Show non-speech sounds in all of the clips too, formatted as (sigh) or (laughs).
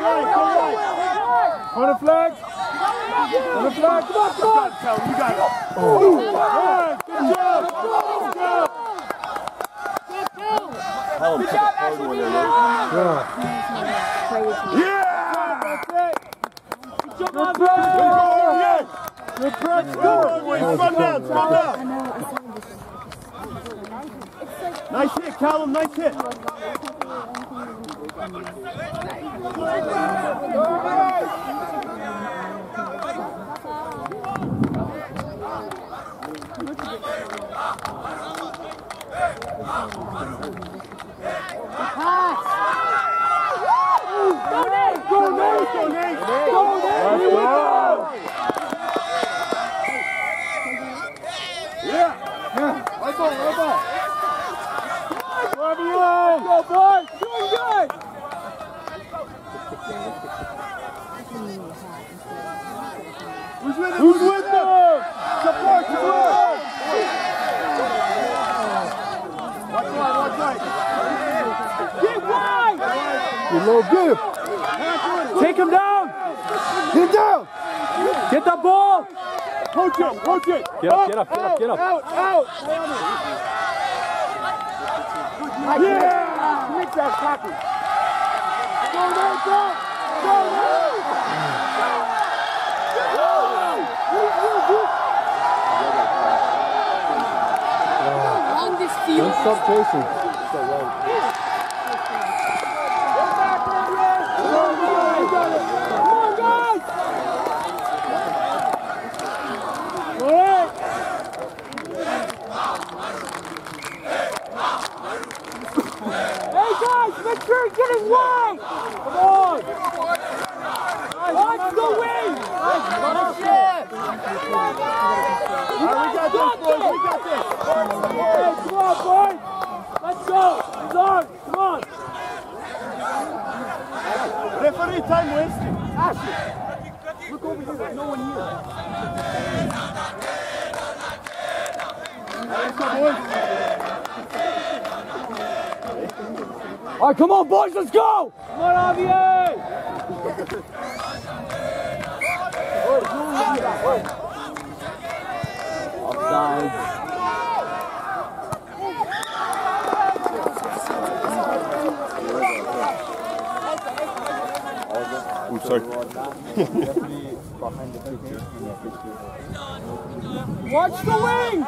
On the flag. On the flag. Come on, come on. Cal, you got it. Oh. Yes, good job. Good job. Tell him to the third one there, Nate. Yeah. That's it. Good press. Good press. Good boys. Run down. Run down. Nice hit, Callum. Nice hit. Go, Nate. Go, Nate. Go, Nate. Here we go. Yeah. Yeah. Right ball, right ball. Wherever you are. Go, boys. Doing good. Who's with them? Who's with them? Support, support. Watch right, watch right. Get wide. You little get him. Take him down. Get down. Get the ball. Coach it, coach it. Get up, get up, get up, get up. Out, out. Yeah. Make that copy. Go, go, go. Go, go. Don't stop chasing. Come on, guys. All right. Hey guys, make sure you get it wide. Come on. Watch the wing. That's it. All right, we got this, boys. We got this. Hey, come on, boys. Let's go. Zard, come on. Referee, time wasting. Ashley, look over here. There's no one here. Let's go, boys. All right, come on, boys, let's go! Come on, Javier! Offside. Ooh, sorry. Watch the wing!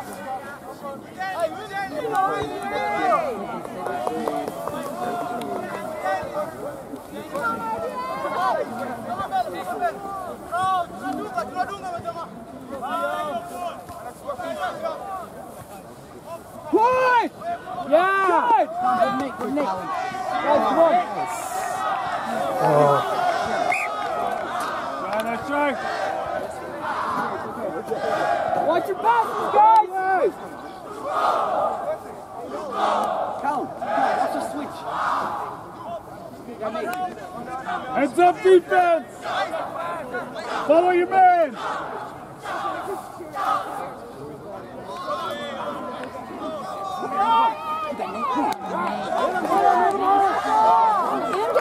Good! Yeah! Good! Nick, good. Guys, come on. Watch your switch. Heads up, defense! Follow your man!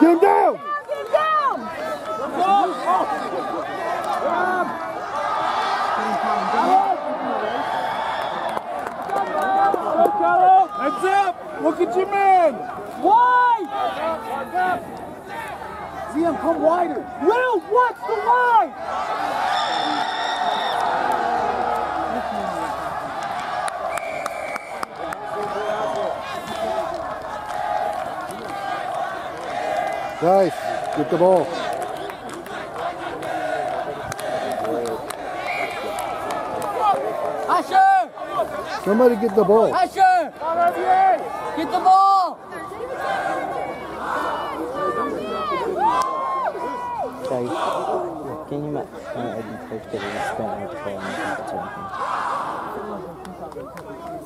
Get him down. Heads up! Look at your man! Wide! Liam, come wider. Will, watch the line! Guys, get the ball. Asher! Somebody get the ball. Asher! Get the ball! Can you ma- uh, edit first get it spent out for an opportunity?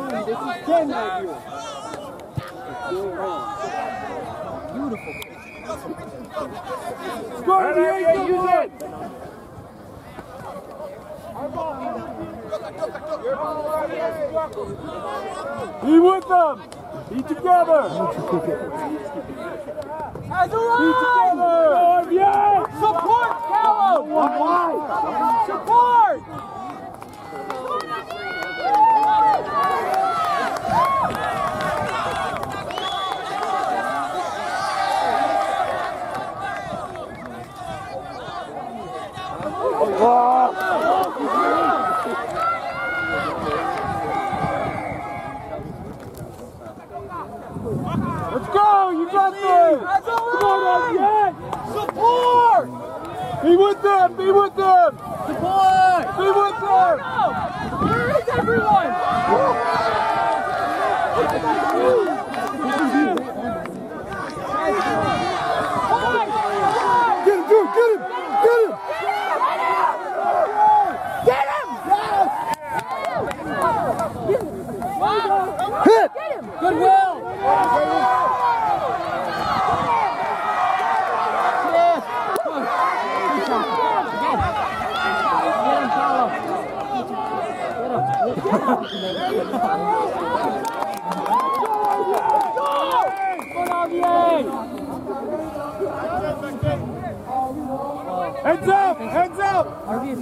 One. This is 10 right here. Score the eight, use it. Be with them. Be together. Be together. Support Callum! Support! Let's go. You got this. As a Come on, line! yeah. Support! Be with them. Be with them. Support! Be with them. Where is everyone? Get him, dude, get him, get him. Hit. Goodwill! Heads up. Heads up. We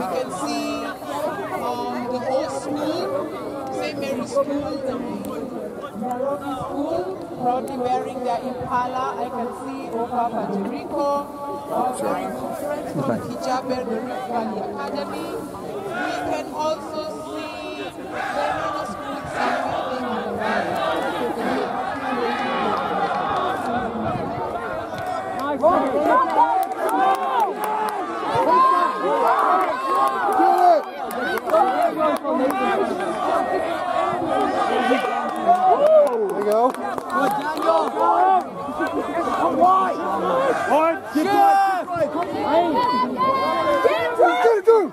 can see um, the whole school, St. Mary's School, school, proudly wearing their Impala. I can see Opa different from Hijaber, the Rift Valley Academy. We can also see Lemon School celebrating Get it. There you go. One. Get Get it, dude.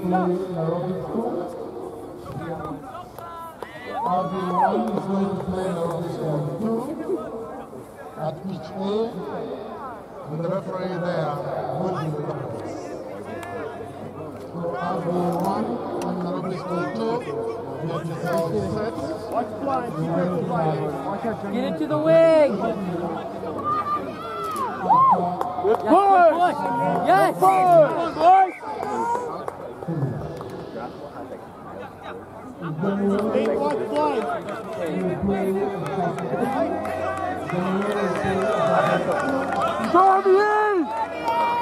RB1 is going to play Nairobi School 2 at pitch A, the referee there will be the numbers. So RB1 and Nairobi School 2, get yourself set. You will play. Get into the wing! Good Push! Yes! On, Go RVA!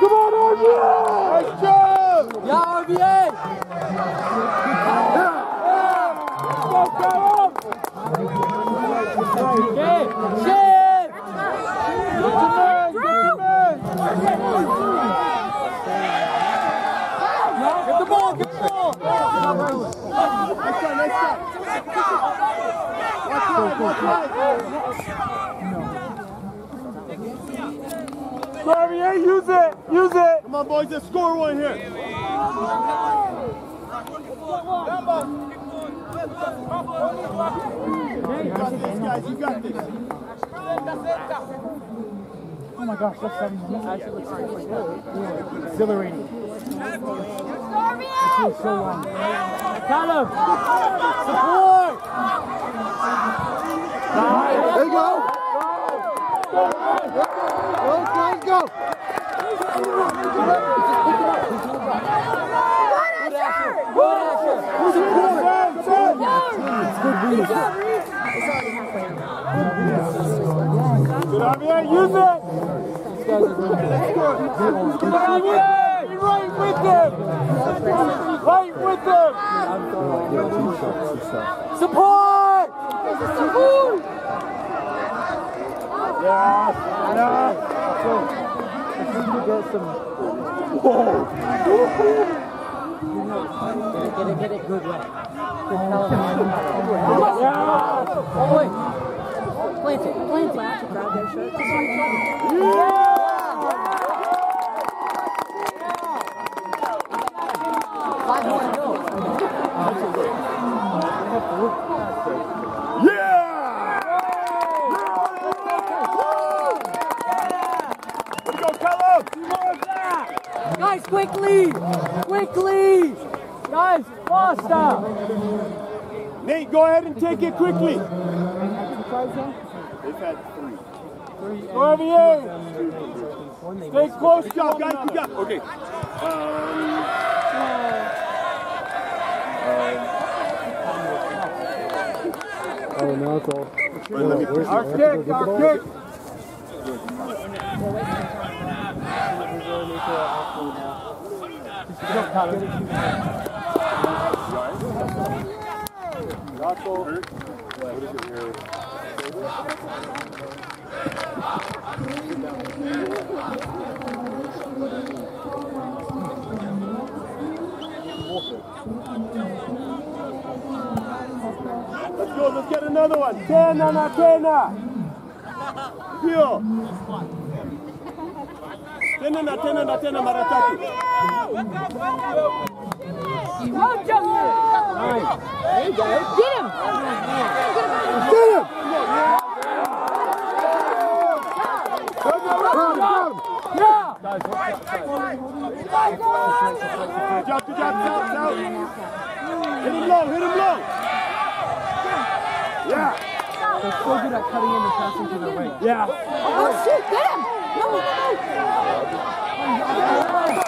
Come on, RVA! Nice job! Yeah, RVA! Go, Callum! Okay, shift! Get your man, get your man! Get the ball, get the ball! Go RVA, use it! Use it! Come on, boys, let's score one here. You got this, guys, you got this. Oh my gosh, that's seven minutes. Actually, looks like exhilarating. It feels so long. Callum, support. There you go. Let's go. Go. Use it! Right with them! Right with them! Support! Yeah, yeah. It, get it. Yeah. Oh. Grab their shirt. Five more to go. Yeah! Way to go, Callum! Guys, quickly! Quickly! Guys, faster! Nate, go ahead and take it quickly. They've had three. Go Javier! Stay close, y'all, guys. Good job. Okay. Oh, now it's all. Where's Our the- kick, our kick. Rocco hurt. What is it here? Let's go, let's get another one. Tena na tena. Hiyo. Tena na tena na tena mara tatu. Good job! Nice. There you go. Get him! Get him! Yeah! Good job, good job, out, out. Hit him low, hit him low. Yeah, They're so good at cutting in and passing to their right. yeah. Oh, shit! Get him! No, no, no!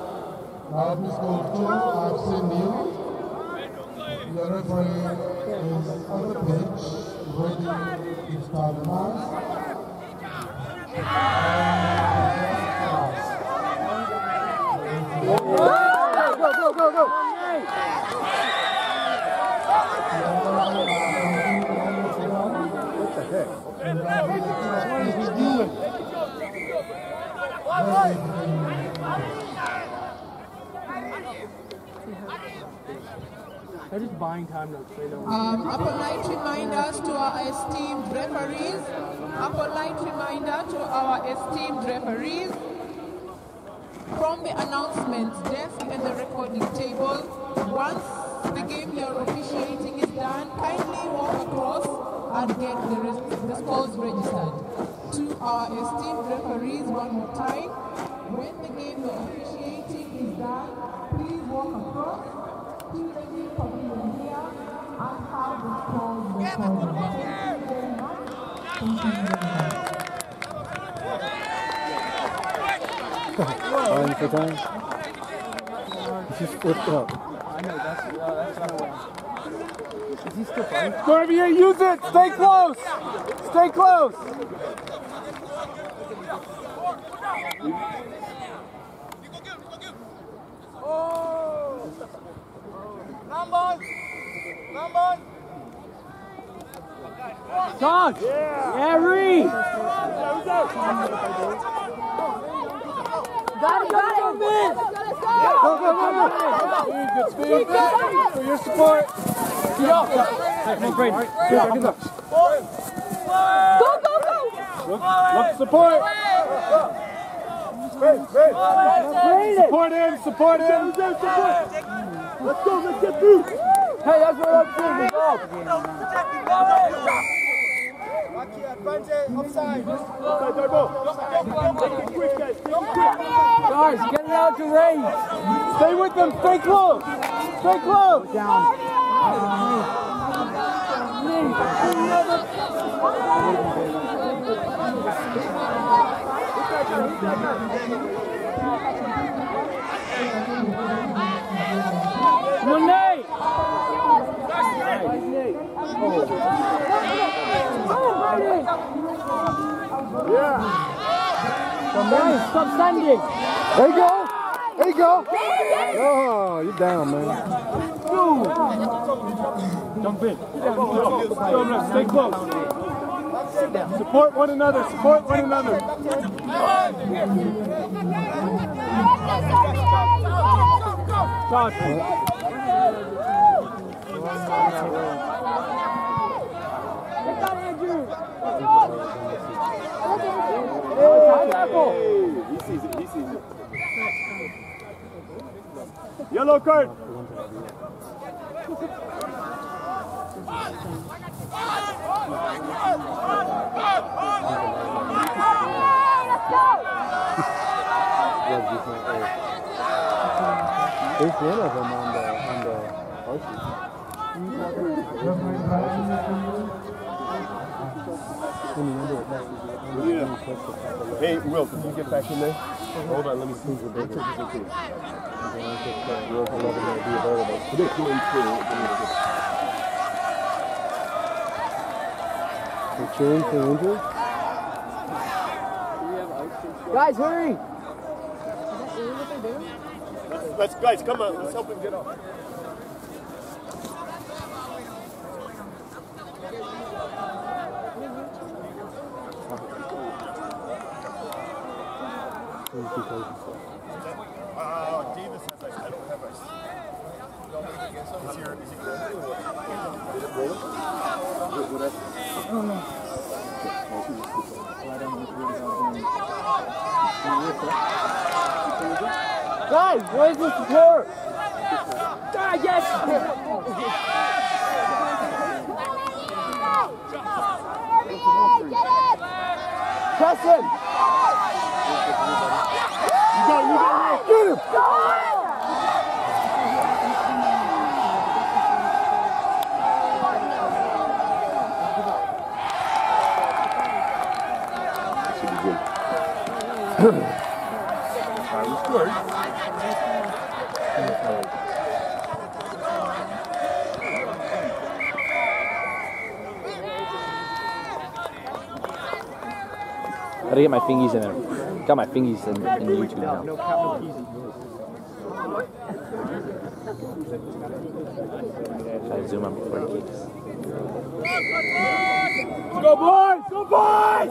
Miss Gold two, I've seen you. The referee is on the pitch, ready to start the match. Go, go, go, go! They're just buying time. Um, a polite reminder to our esteemed referees. A polite reminder to our esteemed referees. From the announcements desk and the recording table, once the game you're officiating is done, kindly walk across and get the, the scores registered. To our esteemed referees, one more time. When the game you're officiating is done, walk across to the new pavilion here and have the scores recorded. Thank you very much. Thank you very much. Time for time. He just flipped up. I know, that's, uh, that's no way. Is he still playing? Go use it. Stay close. Stay close. Josh! Yeah. Yeah, Reed! Got it, got it! Go, go, go, go. Good speed, good speed. For your support. Get off. Hey, on, Brady. Get up, get up. Go, go, go! Look, look, support. Hey, hey. Support him, support him. Let's go, let's get through. Hey, that's what I'm saying. Go! Aki, advantage, offside. Offside, Darbo. Take it quick, guys. Take it quick. Guys, get it out to range. Stay with them. Stay close. Stay close. Down. Monet. Guys, stop standing. There you go. There you go. Oh, you're down, man. Jump in. Stay in. Support one another. Support one another. Hey, he sees it. He sees it. Yellow card. There's one of them on the on the varsity. When you under it, that's- when you- when you touch the top of the- Hey, Will, can you get back in there? Hold on, let me see. and then it's just, uh, Will can let them know be available. They're cheering for injury? Guys, hurry. Let's, guys, come on. Let's help him get off. Who's the coach and stuff? Uh, Davis has ice. I don't have ice. Is here, is he good? Did it roll? What, what else? Guys, where's the support? Ah, yes. Press him. You got, you got Get him. Alright, we scored. Gotta get my fingies in there. Got my fingies in, in YouTube now. Should I zoom on before it keeps? Go boys! Go boys!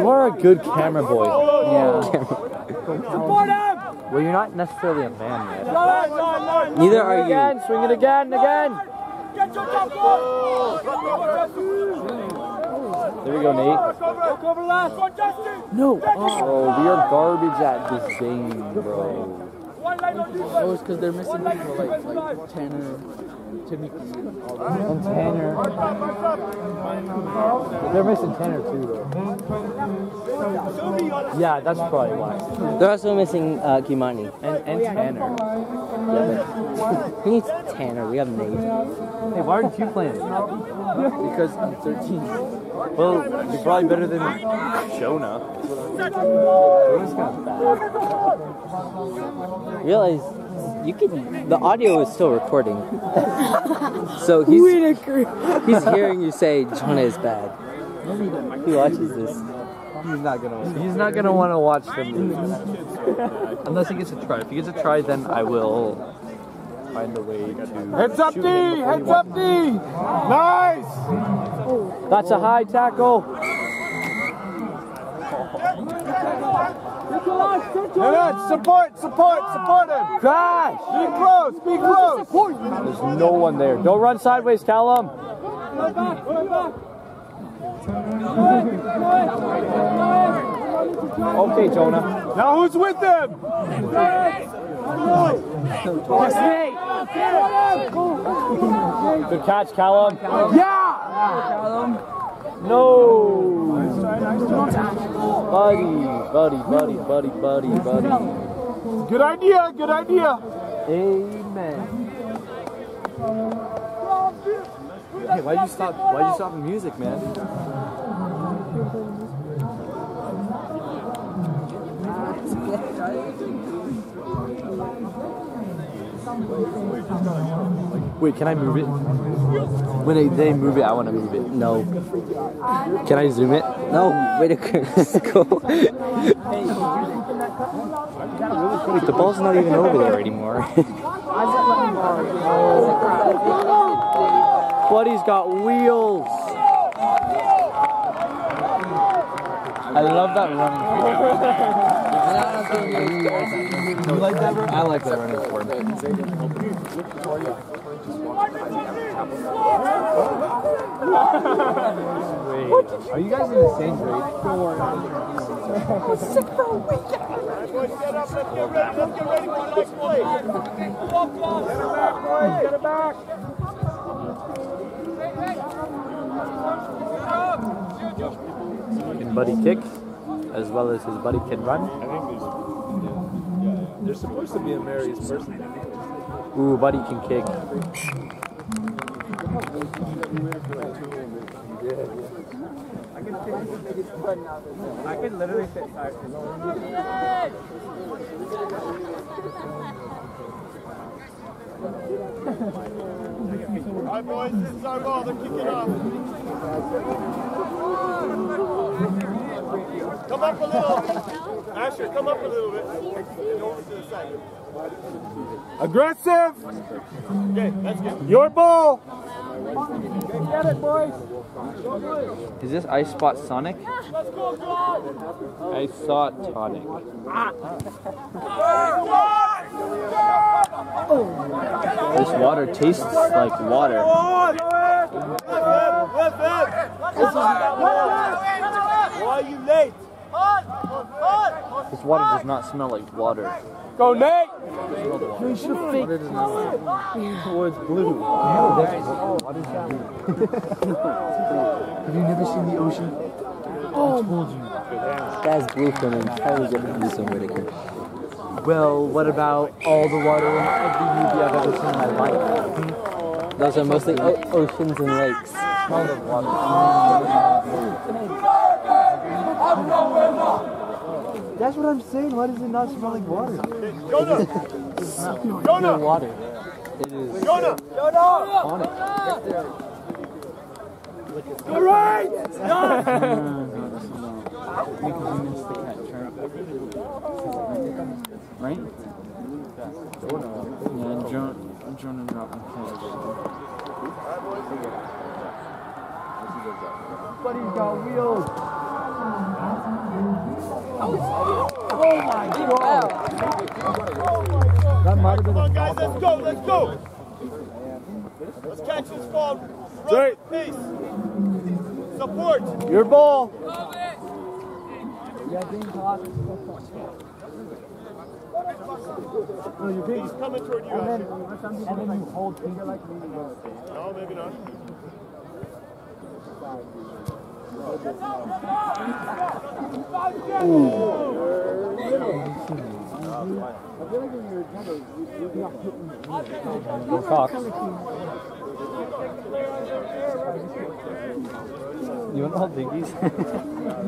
You are a good camera boy. Yeah. Support him! Well, you're not necessarily a man yet. Neither are you. Again, swing it again, again. Get your top! There we go, Nate. Cover, cover last. Go, No. Bro, we are garbage at this game, bro. One leg on defense. Oh, it's because they're missing people like, like Tanner, Timothy, all that. And Tanner. They're missing Tanner too, though. Yeah, that's probably why. They're also missing uh, Kimani. And, and Tanner. Who needs Tanner? We have Nate. Hey, why aren't you playing? Because I'm 13. Well, you're probably better than Jonah. Jonah's kind of bad. Realize you can. The audio is still recording. (laughs) so he's he's hearing you say Jonah is bad. He watches this. He's not gonna. He's not gonna want to watch the movie (laughs) unless he gets a try. If he gets a try, then I will find a way to. Heads up, D! shoot him before he Heads up, D! Nice! That's a high tackle. Good, support, support, support him! Crash! Be close, be close! There's no one there. Don't run sideways, Callum. Okay, Jonah. Now who's with them? Good catch, Callum. Yeah! No. Buddy, buddy, buddy, buddy, buddy, buddy. Good idea, good idea. Amen. Hey, why'd you stop? Why'd you stop the music, man? (laughs) Wait, can I move it? When they, move it, I want to move it. No. Can I zoom it? No. Way to (laughs) go. The ball's not even over there anymore. (laughs) Buddy's got wheels. I love that running. You like that? I like that running. Wait, are you guys in the same grade? Sick for a week. Boys, get up. Let's get ready. For the next play. Get it back, boys. Get it back. Can Buddy kick as well as his buddy can run? There's supposed to be a Mary's person. Ooh, Buddy can kick. I could literally fit five. All right, boys. This is our ball. They're kicking off. Come up a little. Asher, come up a little bit. And over to the side. Aggressive. Okay, let's get your ball. Get it, boys. Is this Ice Spot Sonic? Let's go, John. I thought tonic. This water tastes like water. Why are you late? This water does not smell like water. Go, Nate. You should fake (laughs) Oh, it's blue. (laughs) Have you never seen the ocean? Oh, That's blue from entirely different from Houston Whitaker. Well, what about all the water in every movie I've ever seen in my life? Those are mostly o- oceans and lakes. Smell the water. (laughs) That's what I'm saying. Why does it not smell like water? Jonah. Jonah. water. It is Jonah. on it. All right. Right? Yeah, Jonah, Jonah dropped my Buddy's got wheels. Oh my god. That might have been Come on, guys. Let's go. Let's go. Let's catch this ball. Right. Pace. Support. Your ball. He's coming toward you. Asher. And then you hold finger like me. No, maybe not. Go Cox. You want all biggies? (laughs)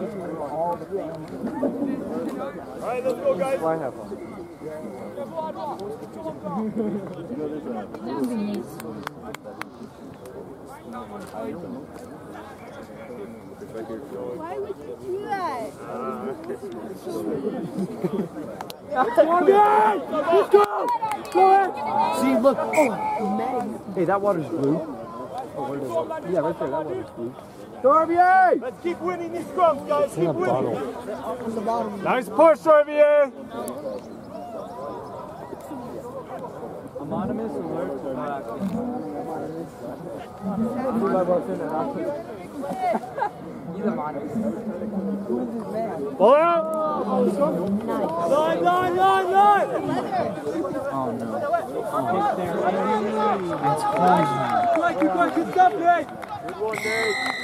All right, let's go, guys. Why have one? (laughs) Why would you do that? Let's go. Go ahead. See, look. Oh, hey, that water's blue. Oh, where is it? Yeah, right there. That water's blue. Darbier! Let's keep winning these scrums, guys. In Keep winning. bottle. Nice push, Sorbier. Anonymous alerts are not. Ball out. Line, line, line, line. Oh no. Good, good, good stuff, Nate. Good one, Nate.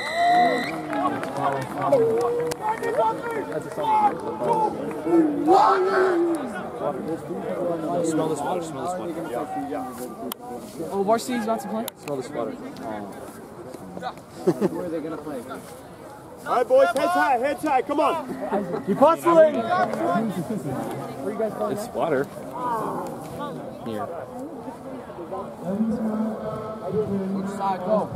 Smell this water. Smell this water. Oh, varsity's about to play? Smell this water. (laughs) Oh. Where are they gonna play? All right, boys, heads high, heads high. Come on. Keep hustling. It's water. Here. Which side? Go.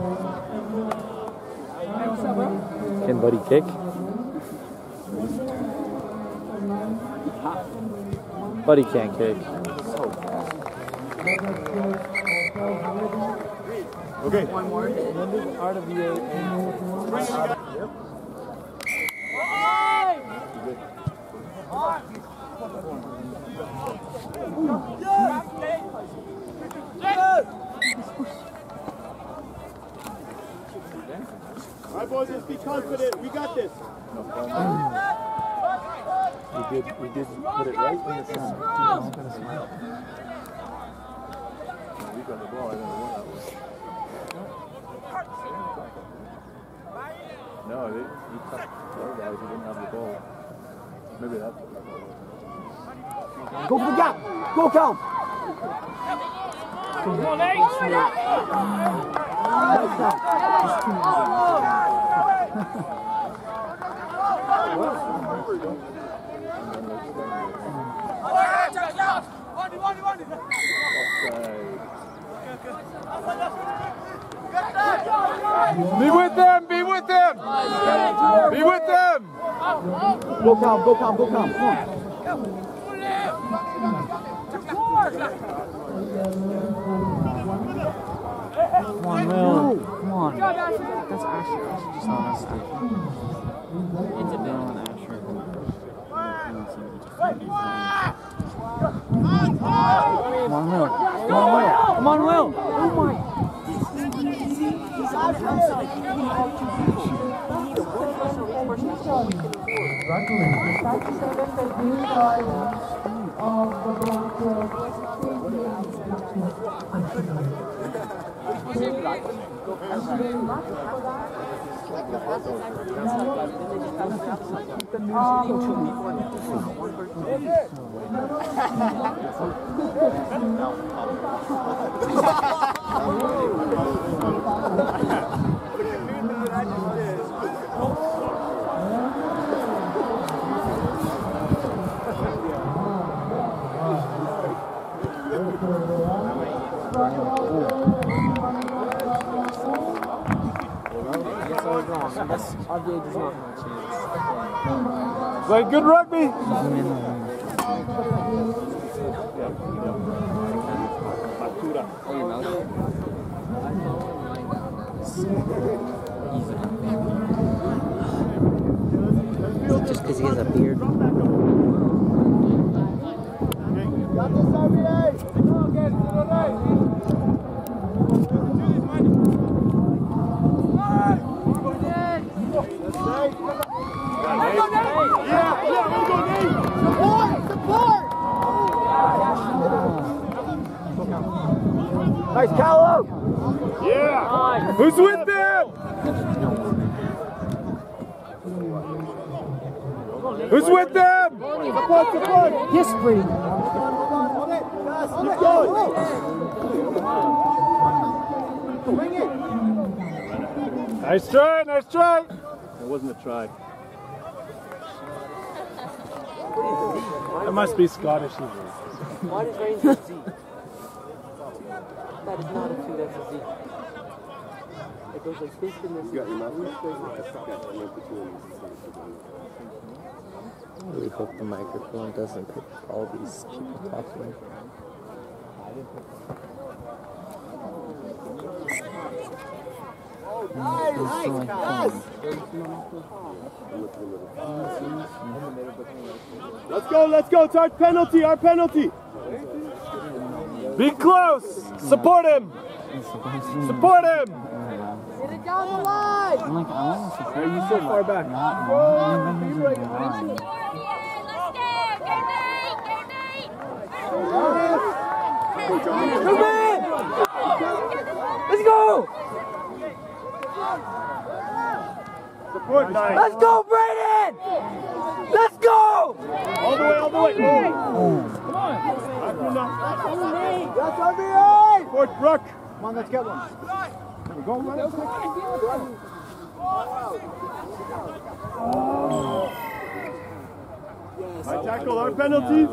Hey, what's up, bro? Can Buddy kick? Buddy can't kick. Okay. One more. Art of the All right, boys, let's be confident. We got this. We did, we did put it right in the center. We got the ball, I don't know what that was. No, they, he cut the guys, he didn't have the ball. Maybe that's. Go for the gap. Go, Cal. Be with them. Be with them. Be with them. Go, Cal. Go, Cal. Go, Cal. Come on. Come on, Will. Come on. That's Asher. Asher just not us. It's a bit on Asher. Come on, Will. Come on, Will. Come on, Will. Congratulations. 37 the green card of the black club. Thank you very much RJ does not have a chance. Play good rugby. Just because he has a beard. Yeah, yeah, way to go, Nate. Support, support. Nice, Callow. Yeah. Who's with them? Who's with them? Support, support. Yes, Brady. Keep going. Nice try, nice try. It wasn't a try. That must be Scottish. Why does range a Z? That is not a two, that's a Z. It goes like this and this. You got your mouth? Really hope the microphone doesn't pick up all these people talking. Let's go, let's go. It's our penalty, our penalty. Be close. Support him. Support him. Get it down the line! I'm like, I want to Are you so far back? Move in! Let's go! Support nine. Let's go, Brayden! Let's go! All the way, all the way. Move. Come on. That's RVA! Support Brooke. Come on, let's get one. There we go, run it. High tackle, our penalties.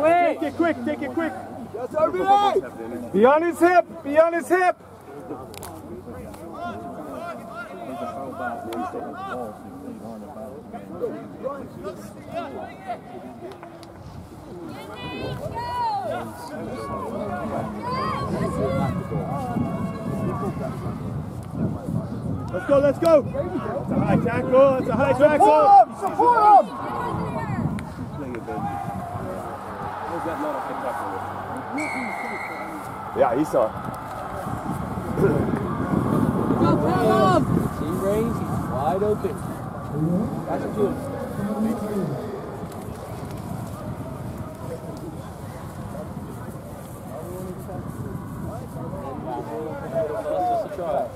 Take it quick, take it quick. That's RVA! Be on his hip, be on his hip. Let's go, let's go. Let's go. That's a high tackle, that's a high tackle. Support him! Support him! Yeah, he saw. Team range, he's wide open. That's what you Just a try.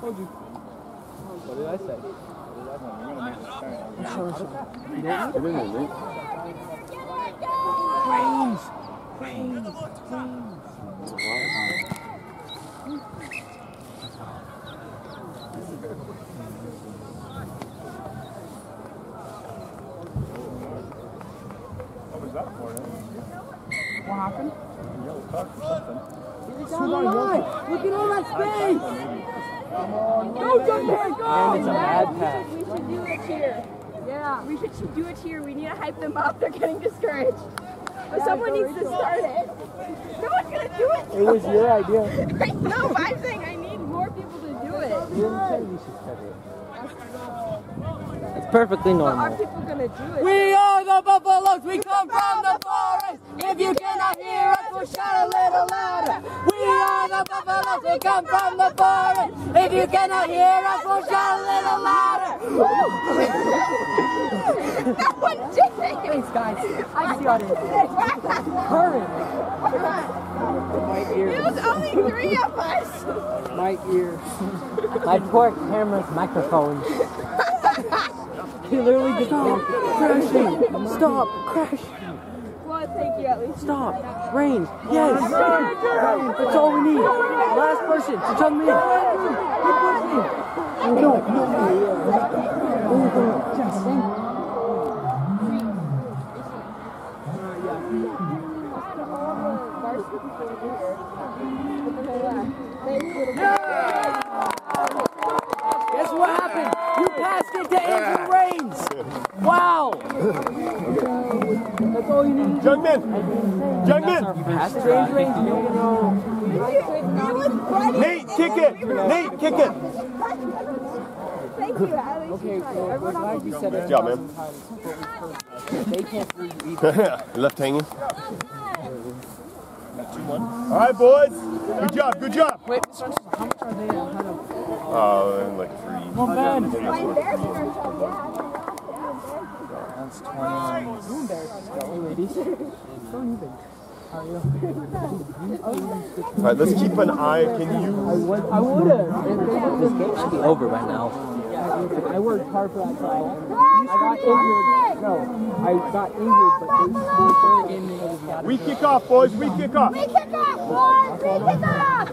Told you. What did I say? Look at all that space! Go, Junker, go! And it's a bad pass. We should do a cheer. Yeah. We should do a cheer. We need to hype them up. They're getting discouraged. But someone needs to start it. No one's gonna do it. It was your idea. I know, but I'm saying I need more people to do it. You didn't say we should start it. It's perfectly But are normal. people gonna do it? We are the Buffaloes, we come from the forest. If you cannot hear us, we'll shout a little louder. We are the Buffaloes, we come from the forest. If you cannot hear us, we'll shout a little louder. no one did it. Thanks, guys. I see audience. Hurry. My ear. It was only three of us. My ear. My poor camera's microphone. He literally just Crashing. Stop. Crashing. Well, thank you at least. Stop. Range. Yes. That's all we need. Last person. To jump in. Keep pushing. No, no, Guess what happened? You passed it to Andrew Rains. Wow. That's all you need. Jungman, Jungman. Pass it to Andrew Rains. You. Nate, kick it. Nate, kick it. Thank you, at least. Okay, well, we're glad you said it. Good job, man. They can't hear you either. Left hanging. All right, boys. Good job, good job. Wait, how much are they ahead of? Uh, like three. Not bad. I'm embarrassing ourselves, That's 29. You embarrassed yourself, ladies. Don't even. How are you? All right, let's keep an eye. Can you? I would have. This game should be over by now. I worked hard for that trial. I got injured. No, I got injured, but they scored for the game and it was not. We kick off, boys. We kick off. We kick off, boys! We kick off!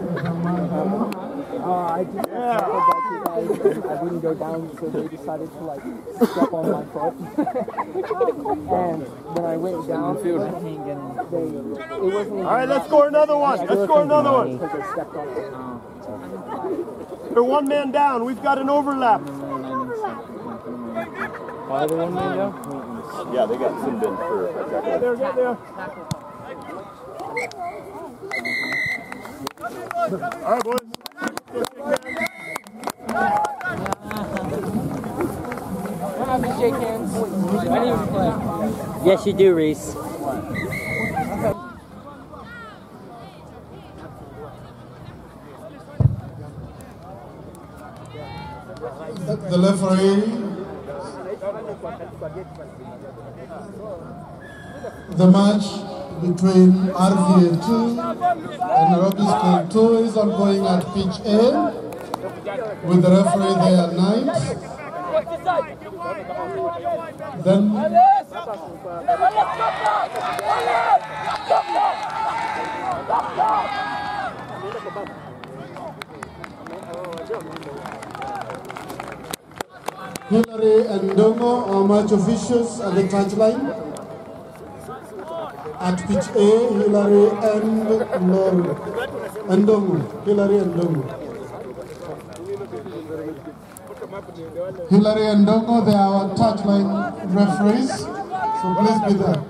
Uh, I just Yeah. But you I wouldn't go down, so they decided to like step on my foot. (laughs) and when I went down, they, it wasn't. All right, let's score another one. Let's score another one. Because they stepped on it. They're one man down. We've got an overlap. Why the one man down? Yeah, they got sin bin for. Get there, get there. All right, boys. What happened, shake hands? I play. Yes, you do, Reese. The referee. The match between RVA2 and Nairobi School 2 is ongoing at pitch A with the referee there ninth. Then Hillary and Ndongo are match officials at the touchline. At pitch A, Hillary and Lord Ndongo. Hillary and Ndongo. Hillary and Ndongo, they are our touchline referees. So please be there.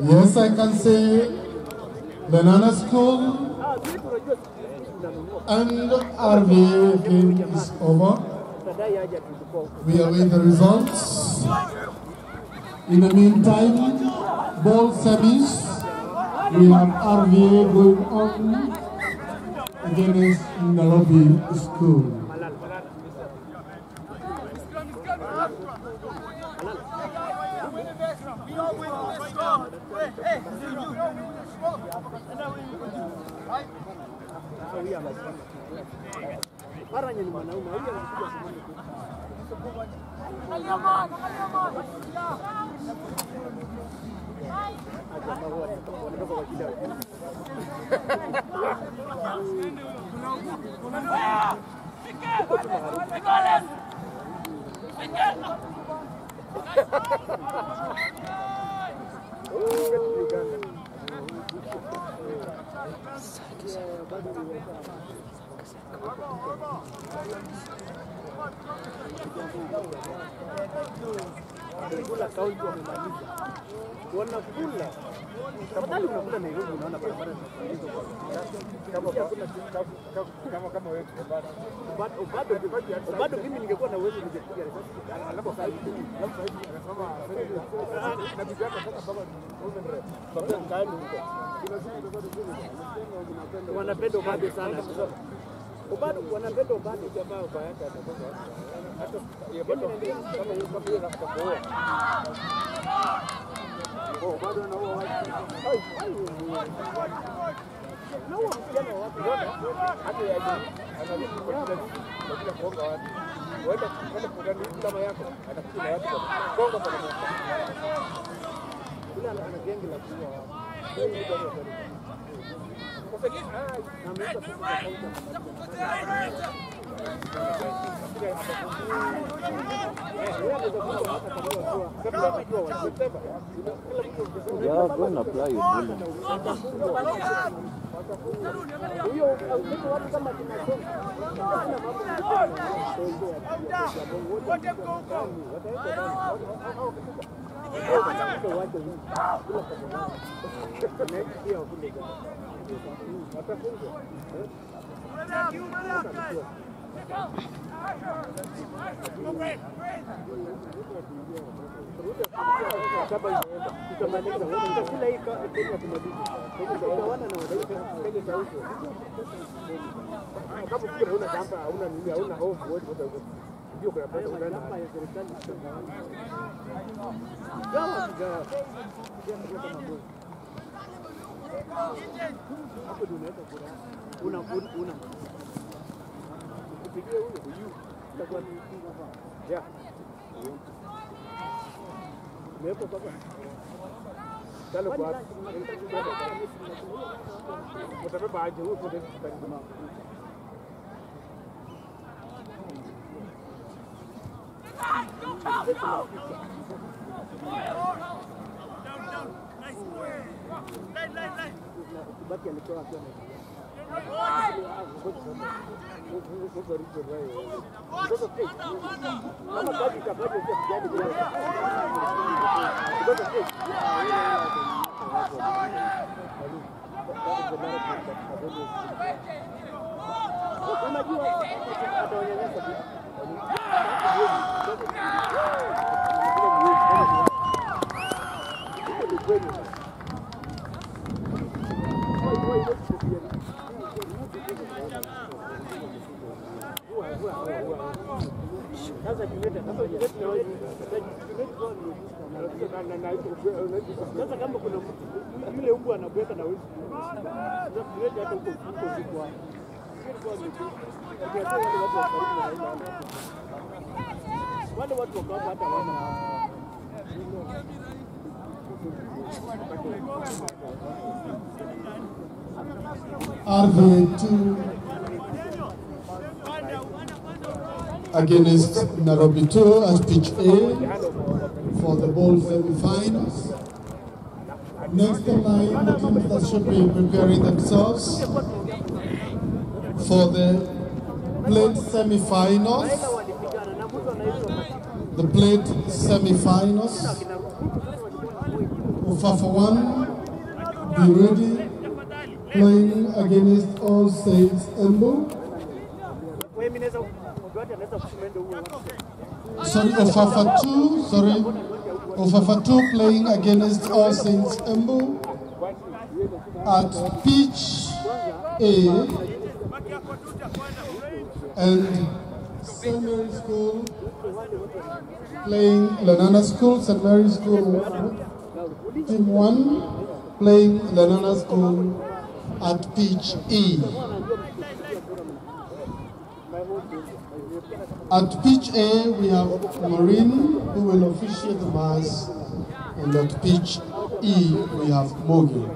Yes, I can see Lenana School and RVA game is over. We await the results. In the meantime, ball service. we have RVA going on against Nairobi School. Yeye ni mwanaume huyo, anakuja samani tu. Uganda. Kula kaunti wamemaliza. Wanakula. Tafadhali unakula Nairobi unaona barabara wewe bado bado bado mimi ningekuwa na uwezo ningepiga risasi wanapenda bado sana bado wanapenda bado jamaa baba yake atakosa hata ya bado kama hiyo kama hiyo atakoa Oh, bado anaua watu. Ai, ai. Naua msichana wa watu. Hata ya jamii. Anajua kwa kila kwa kila kuonga watu. Waenda kwenda kugani kama yako. Anakuja na watu. Konga kwa moja. Kila ana gengi la kuua watu. يا كنا بلاي Next year, sababu ah, una una una kupigia ule huyu itakuwa ni kinga kwa ya Mepo baba Kalo kwa Mtabeba aje huko ndio karibu na Go, go, go! lên lên lên bắt kìa cho kìa Unajua atawanyanyasa kweli sasa kama kuna yule mbwa anabweka na wewe. Hata huko huko. Wale watu wakawa hata wana RV2 against Nairobi 2 as pitch A for the bowl semi-finals. Next in line, the teams that should be preparing themselves for the plate semi-finals. The plate semi-finals. Ofafa 1, be ready playing against All Saints Embu. Sorry, Ofafa 2, sorry. Ofafa 2 playing against All Saints Embu at pitch A and St. Mary's School playing Lenana School, St. Mary's School team 1 playing Lenana School at pitch E. At pitch A, we have Marine, who will officiate the mass, and at pitch E, we have Morgan.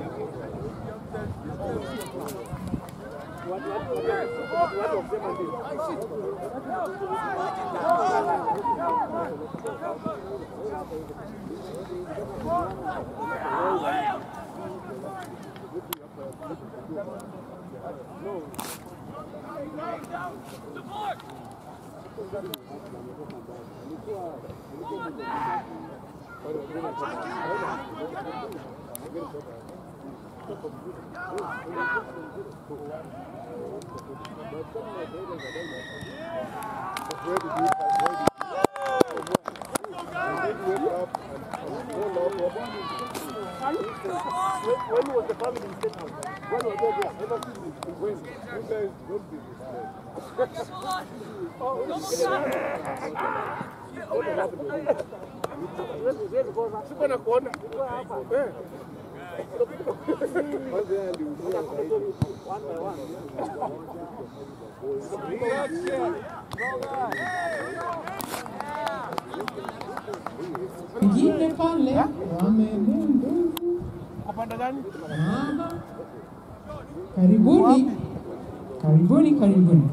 When was the family in state house? When was they there? Ever since when? You guys don't be Sikuwa kuona wengine pale wamemundugu karibuni. Karibuni karibuni.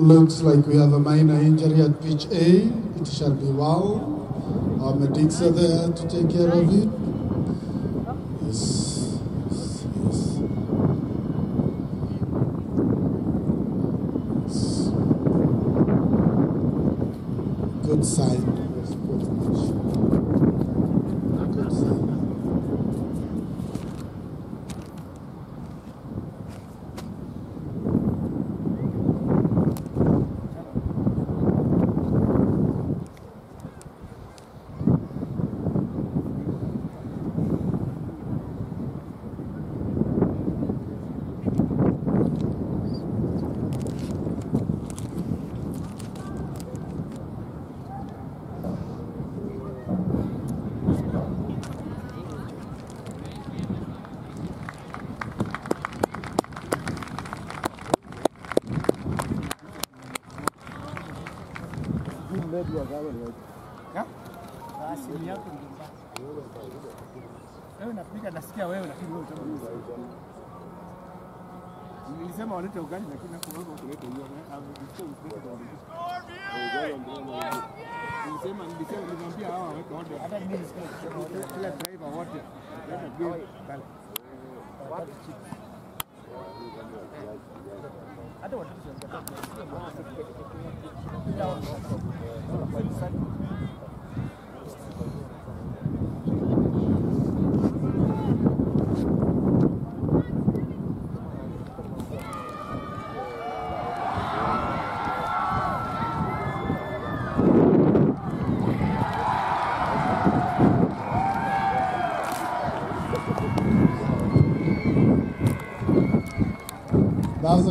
Looks like we have a minor injury at pitch A. It shall be well. Our medics are there to take care of it. Asili yako. Wewe unapika nasikia wewe lakini wewe. Nilisema walete ugali lakini nakuomba wewe hiyo. Nilisema nilisema nilimwambia hawa waweke wote. Hata mimi kila driver wote. hata bill. Watu. I don't want to do that.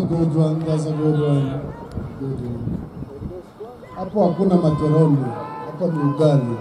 Good one. That's a good one. Good one. Hapo hakuna makeroni, hapo ni ugali.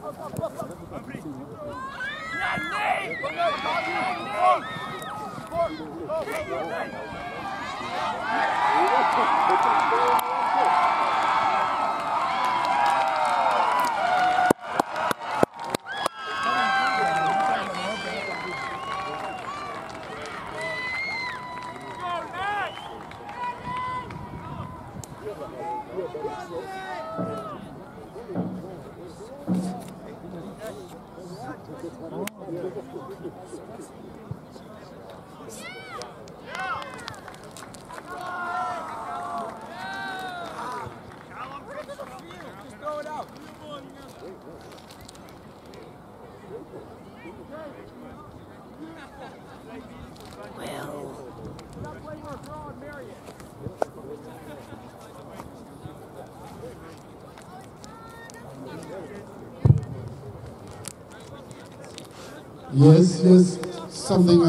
Yes,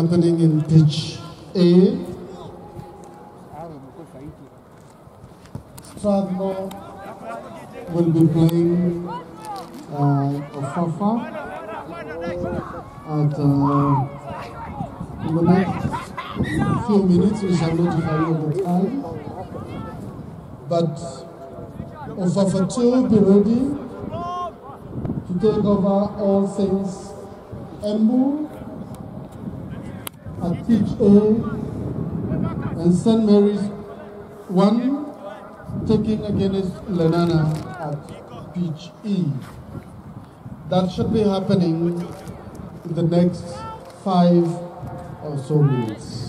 something in pitch A. Strathmore will be playing uh, Ofafa at uh, in the next few minutes. We shall notify you of the time. But Ofafa 2 be ready to take over All Saints Embu at pitch A and St. Mary's 1 taking against Lenana at pitch E. That should be happening in the next five or so minutes.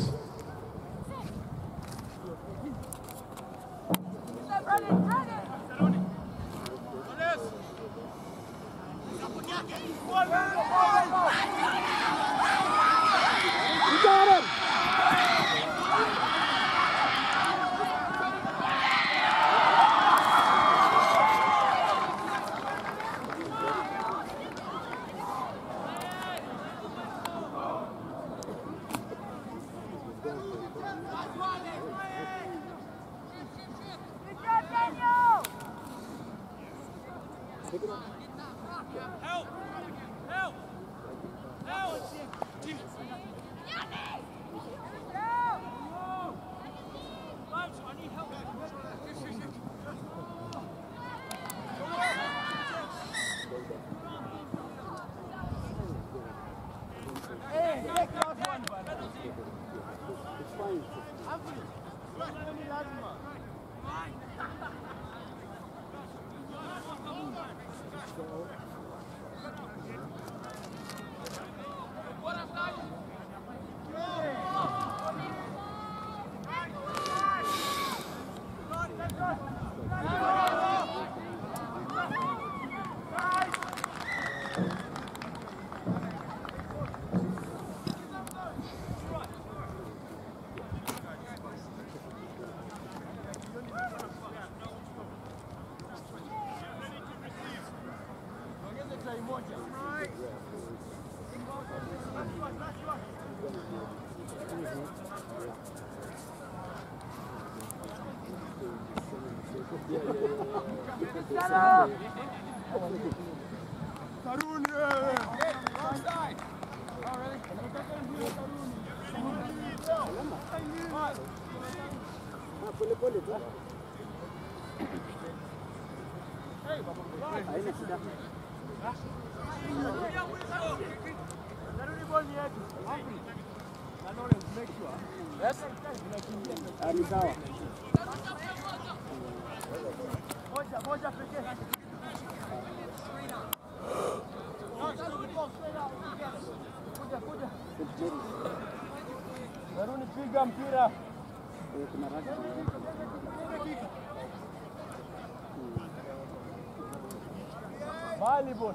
Vai, Libor.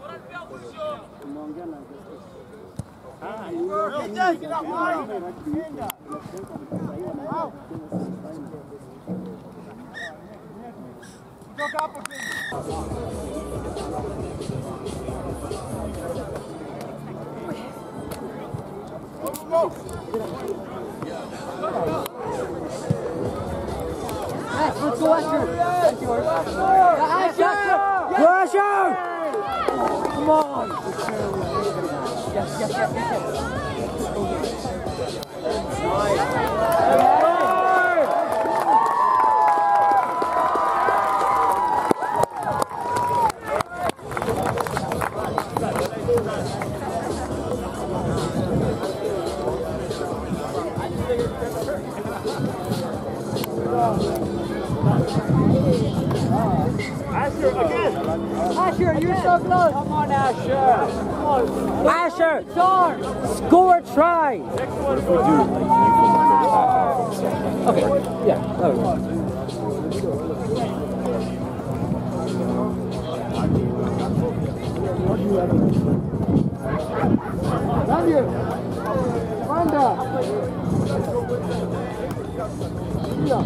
Bora de pé, Lúcio. Não engana. Ah, eu não engana. Jogar por fim. Vamos, vamos. Let's go. Asher! Go, Asher! Come on! Yes, yes, yes, yes, yes. Asher again. Asher, you're so close! Come on, Asher! Come on! Asher! Score try! Okay, yeah. that was- Daniel, Wanda. Here. Yeah,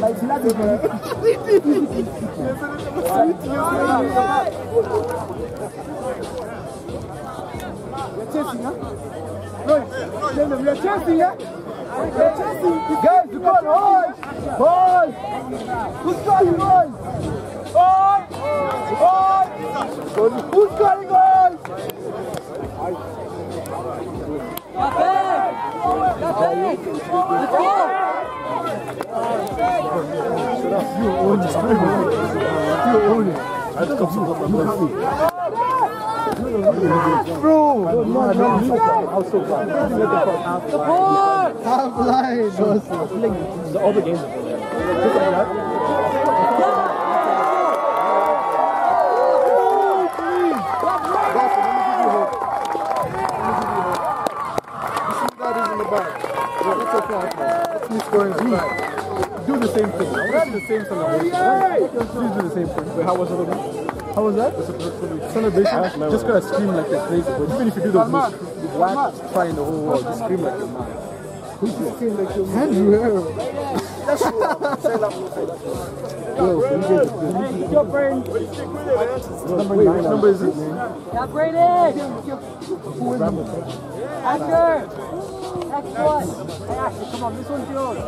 Like You're chasing, huh? Right. Tell chasing, yeah? You're chasing. Guys, you. Boys. Who's calling boys? Boys. Boys. Who's calling You own it. I think I'm Bro! I was so glad. Support! Half line! The other games there. Just like that. That is in the back. That's okay. That's me scoring a try. Do the same thing. I want to see the same celebration. Please do the same thing. Wait, how was it? How was that? Celebration. Just gotta scream like you're crazy. But even if you do the most whack try in the whole world, just scream like you're mad. Andrew Harrow. (laughs) Yo, can you get this? Number nine. Which number is it? Yeah, Brady! Asher! Next one! Hey, Asher, come on, this one's yours.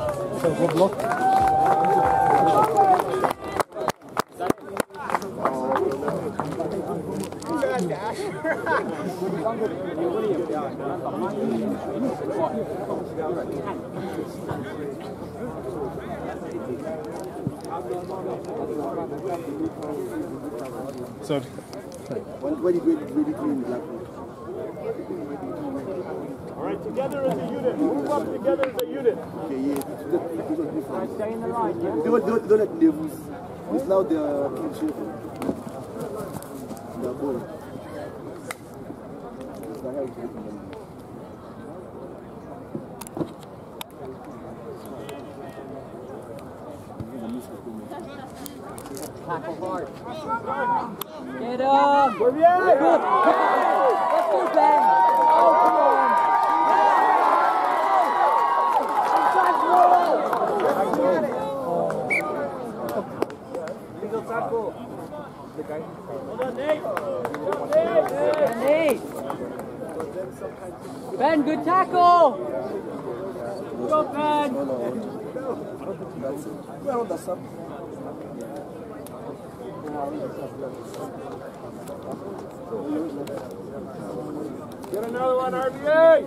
So go block. So, When did we really clean Blackpool? All right, together as a unit. Move up together as a unit. Okay, yeah, it's the, it's the difference. Stay in the line, yeah? Don't, don't, don't let devils. It's now the clean sheet. The ball. It's the help. Tackle hard. Get up! Good. Let's go, Ben! Oh, come on! Nate! Ben, good tackle! Go, Ben! Well, on the sub. Get another one, RVA.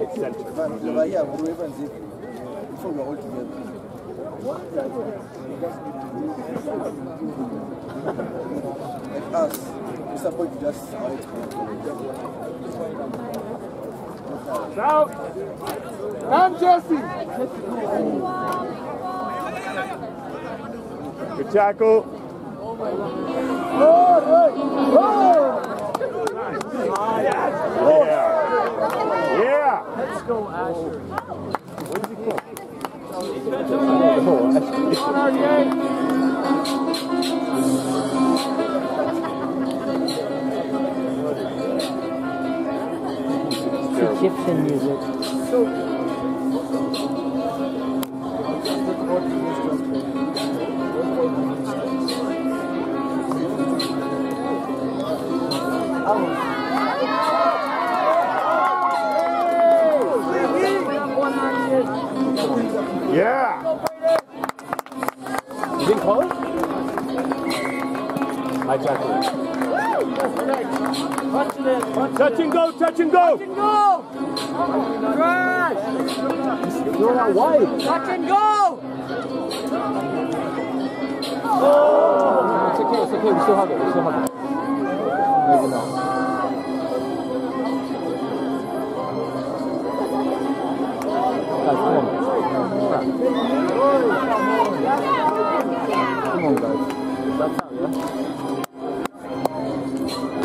It's center. But yeah, whoever is it, before we're all together. Like us, it's supposed to just out. Out. I'm Jesse. Good tackle. Oh, hey. oh. Yeah. Yeah. Let's go, Asher. Come on, RVA. Egyptian music. Touch and go, touch and go. Go! Trash! You're not wide. Touch and go! Oh. It's okay, it's okay. We still have it. We still have it. Maybe not. Guys, come on. Come on, guys. That's out, yeah?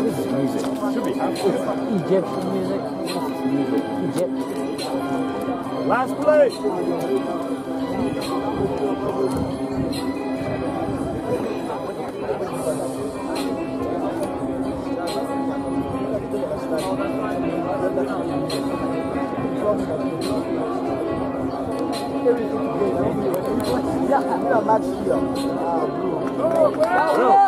This is music. Egyptian music. music. Egypt. Last play. Run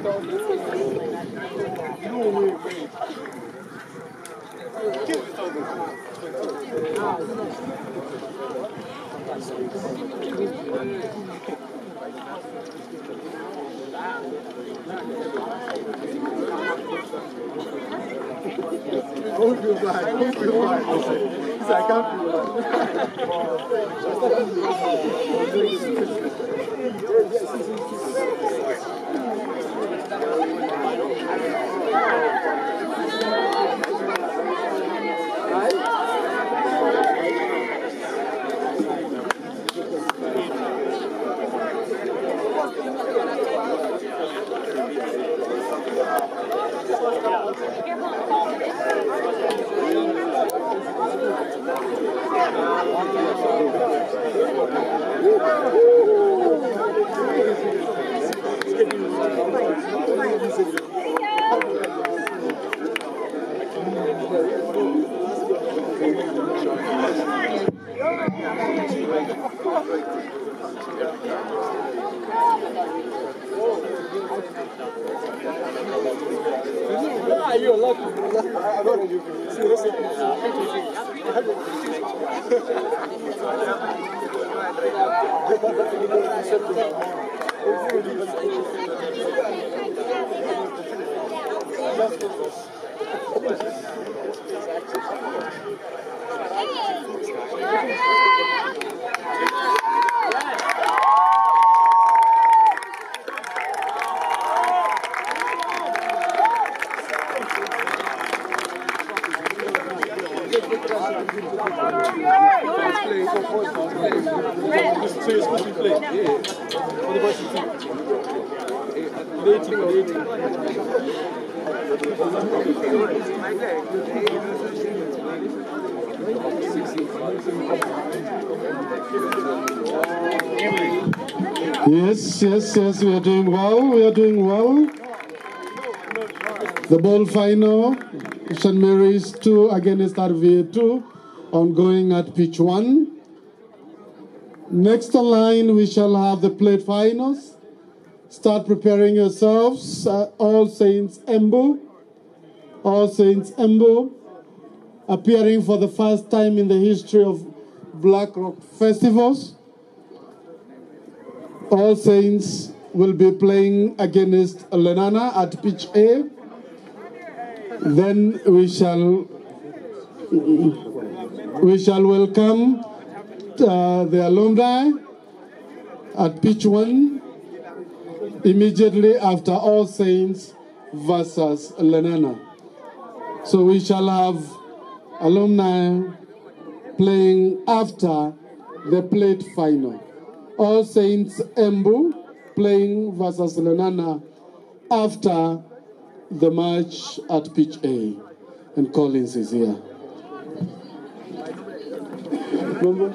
Don't feel bad. Bad. I can't feel Ah, So you're Yes, yes, yes, we are doing well. We are doing well. The bowl final, St. Mary's 2 against RVA 2, ongoing at pitch 1. Next on line, we shall have the plate finals. Start preparing yourselves. Uh, All Saints Embu. All Saints Embu, appearing for the first time in the history of Black Rock festivals. All Saints will be playing against Lenana at pitch A. Then we shall we shall welcome uh, the alumni at pitch one immediately after All Saints versus Lenana. So we shall have alumni playing after the plate final. All Saints Embu playing versus Lenana after the match at pitch A. And Collins is here. Remember?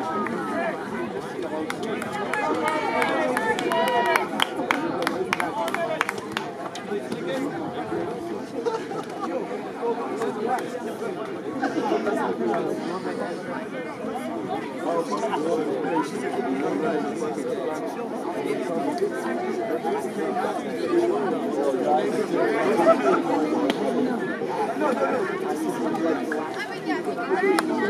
told you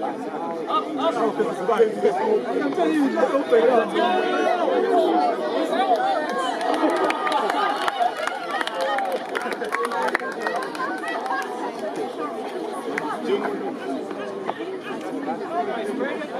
said. I'll